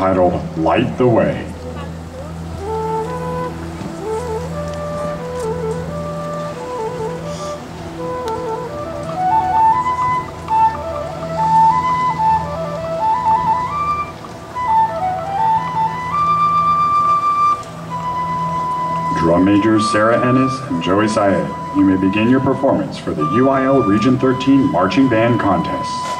entitled Light the Way. Drum majors Sarah Ennis and Joey Syed, you may begin your performance for the UIL Region 13 Marching Band Contest.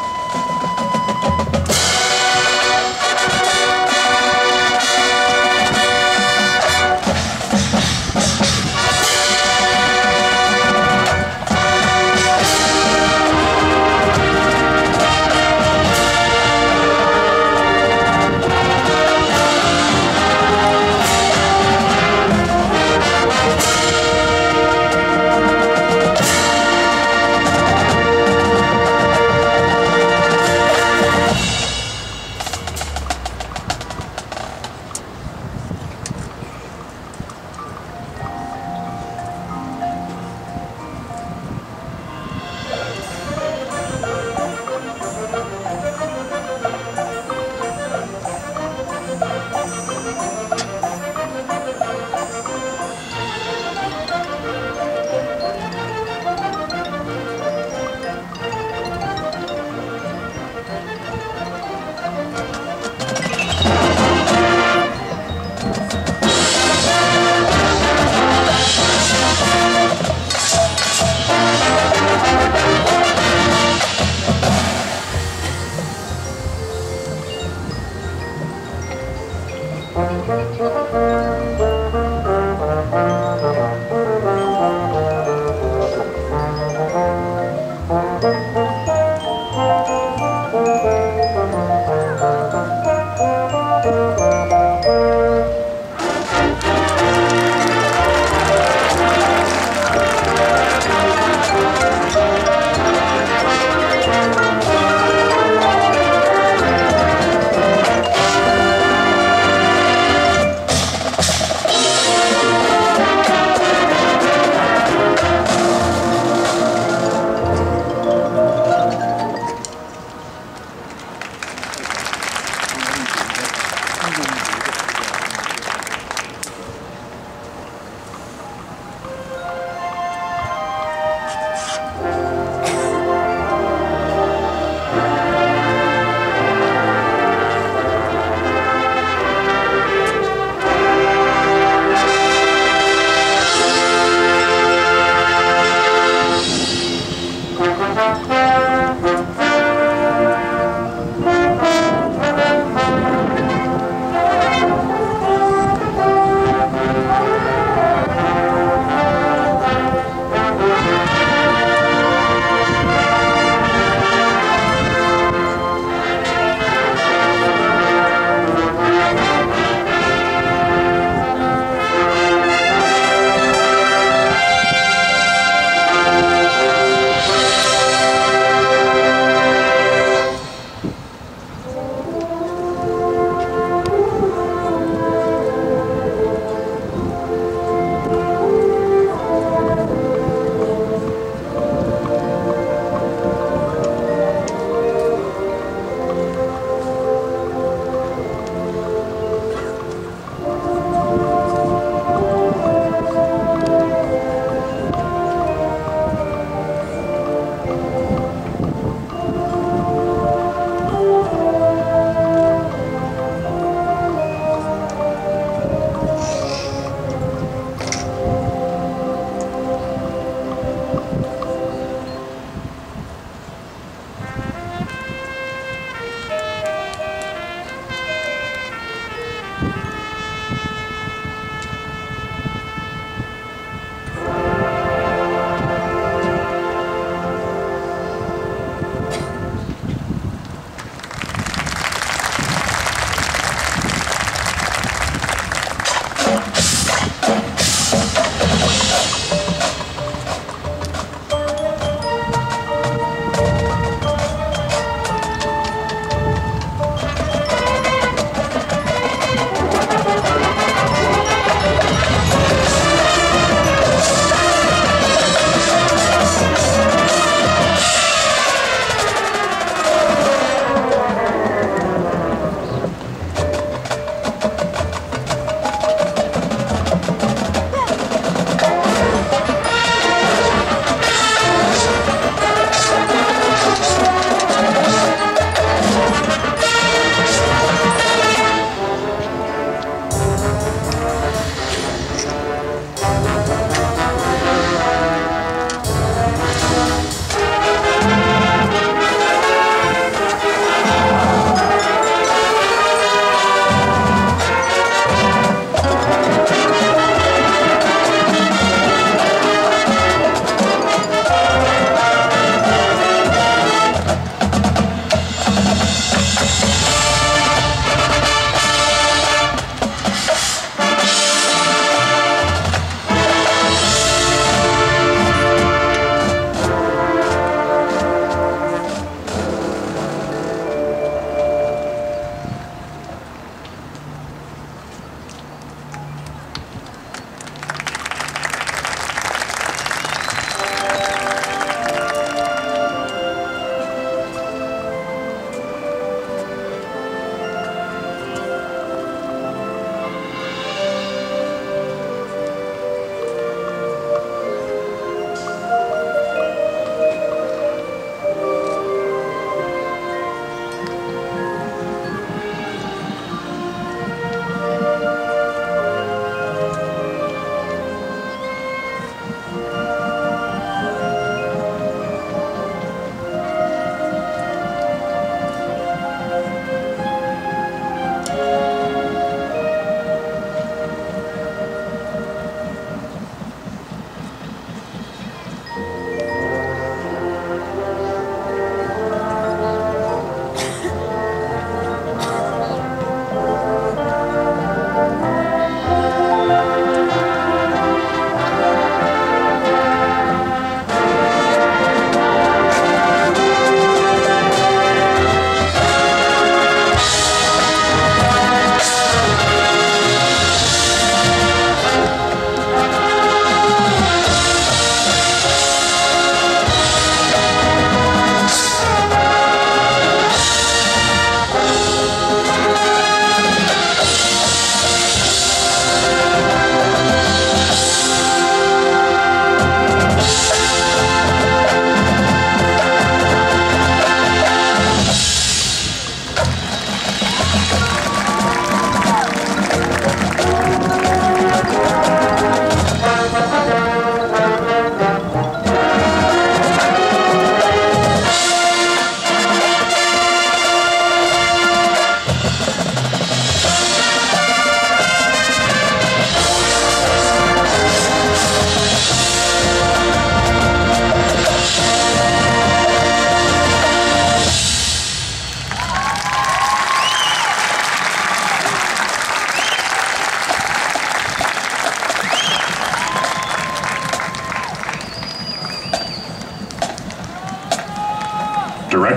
Amén.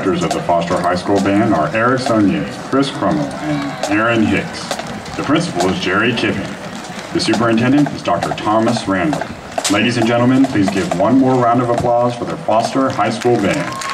Directors of the Foster High School Band are Eric Sonier, Chris Crummell, and Aaron Hicks. The principal is Jerry Kipping. The superintendent is Dr. Thomas Randall. Ladies and gentlemen, please give one more round of applause for the Foster High School Band.